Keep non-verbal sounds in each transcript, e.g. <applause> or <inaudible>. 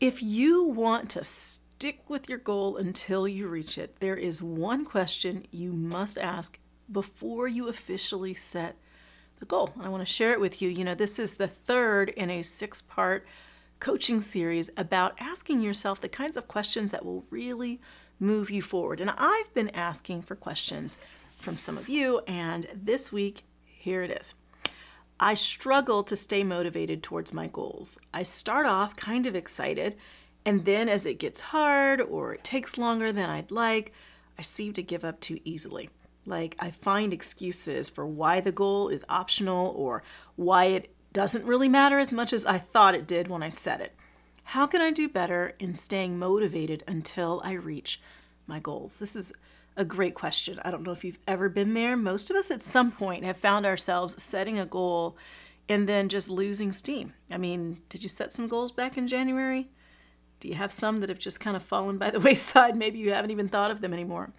If you want to stick with your goal until you reach it, there is one question you must ask before you officially set the goal. I want to share it with you. You know, this is the third in a six part coaching series about asking yourself the kinds of questions that will really move you forward. And I've been asking for questions from some of you, and this week, here it is. I struggle to stay motivated towards my goals. I start off kind of excited, and then as it gets hard or it takes longer than I'd like, I seem to give up too easily. Like I find excuses for why the goal is optional or why it doesn't really matter as much as I thought it did when I set it. How can I do better in staying motivated until I reach my goals? This is a great question. I don't know if you've ever been there. Most of us at some point have found ourselves setting a goal and then just losing steam. I mean, did you set some goals back in January? Do you have some that have just kind of fallen by the <laughs> wayside? Maybe you haven't even thought of them anymore.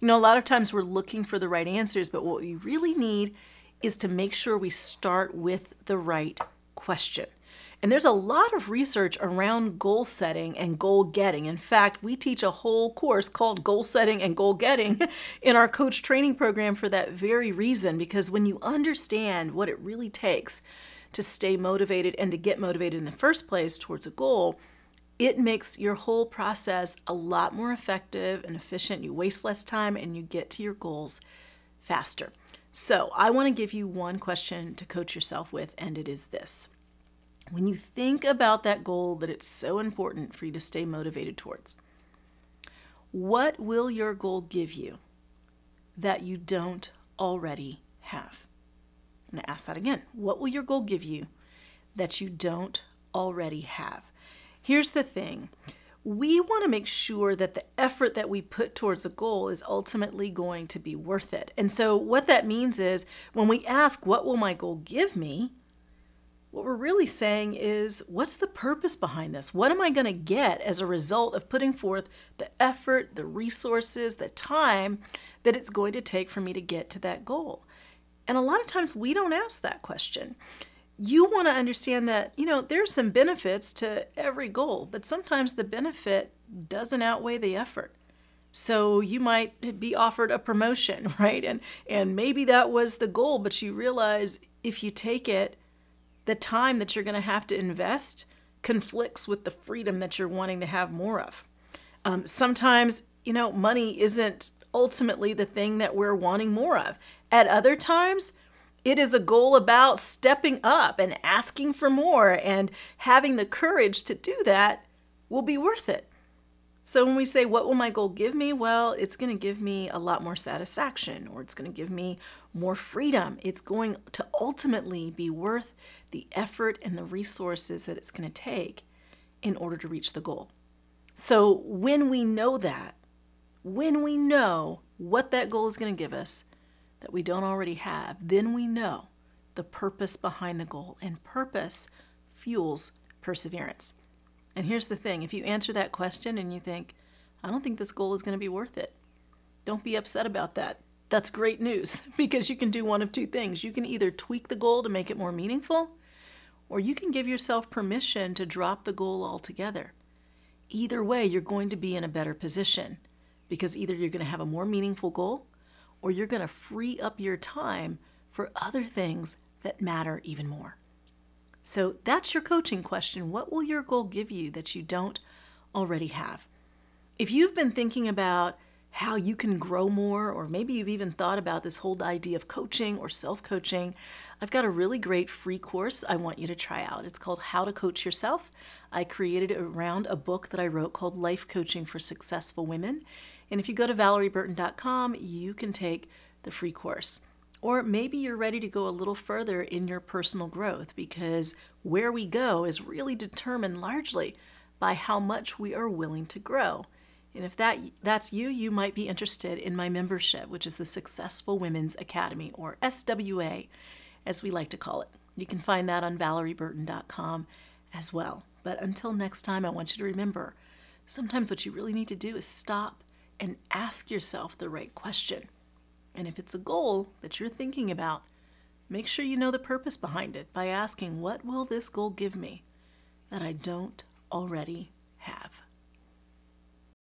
You know, a lot of times we're looking for the right answers, but what we really need is to make sure we start with the right question. And there's a lot of research around goal setting and goal getting. In fact, we teach a whole course called Goal Setting and Goal Getting <laughs> in our coach training program for that very reason. Because when you understand what it really takes to stay motivated and to get motivated in the first place towards a goal, it makes your whole process a lot more effective and efficient. You waste less time and you get to your goals faster. So, I want to give you one question to coach yourself with, and it is this when you think about that goal that it's so important for you to stay motivated towards, what will your goal give you that you don't already have? I'm going to ask that again. What will your goal give you that you don't already have? Here's the thing we want to make sure that the effort that we put towards a goal is ultimately going to be worth it. And so, what that means is when we ask, What will my goal give me? What we're really saying is, what's the purpose behind this? What am I going to get as a result of putting forth the effort, the resources, the time that it's going to take for me to get to that goal? And a lot of times we don't ask that question. You want to understand that, you know, there's some benefits to every goal, but sometimes the benefit doesn't outweigh the effort. So you might be offered a promotion, <laughs> right? And and maybe that was the goal, but you realize if you take it the time that you're going to have to invest conflicts with the freedom that you're wanting to have more of. Um, sometimes, you know, money isn't ultimately the thing that we're wanting more of. At other times, it is a goal about stepping up and asking for more, and having the courage to do that will be worth it. So when we say, What will my goal give me? Well, it's going to give me a lot more satisfaction, or it's going to give me more freedom. It's going to ultimately be worth the effort and the resources that it's going to take in order to reach the goal. So when we know that, when we know what that goal is going to give us that we don't already have, then we know the purpose behind the goal, and purpose fuels perseverance. And here's the thing if you answer that question and you think, I don't think this goal is going to be worth it, don't be upset about that. That's great news <laughs> because you can do one of two things. You can either tweak the goal to make it more meaningful, or you can give yourself permission to drop the goal altogether. Either way, you're going to be in a better position because either you're going to have a more meaningful goal or you're going to free up your time for other things that matter even more. So that's your coaching question. What will your goal give you that you don't already have? If you've been thinking about how you can grow more, or maybe you've even thought about this whole idea of coaching or self coaching, I've got a really great free course I want you to try out. It's called How to Coach Yourself. I created it around a book that I wrote called Life Coaching for Successful Women. And if you go to valorieburton.com, you can take the free course. Or maybe you're ready to go a little further in your personal growth because where we go is really determined largely by how much we are willing to grow. And if that that's you, you might be interested in my membership, which is the Successful Women's Academy or SWA as we like to call it. You can find that on valorieburton.com as well. But until next time, I want you to remember sometimes what you really need to do is stop and ask yourself the right question. And if it's a goal that you're thinking about, make sure you know the purpose behind it by asking, What will this goal give me that I don't already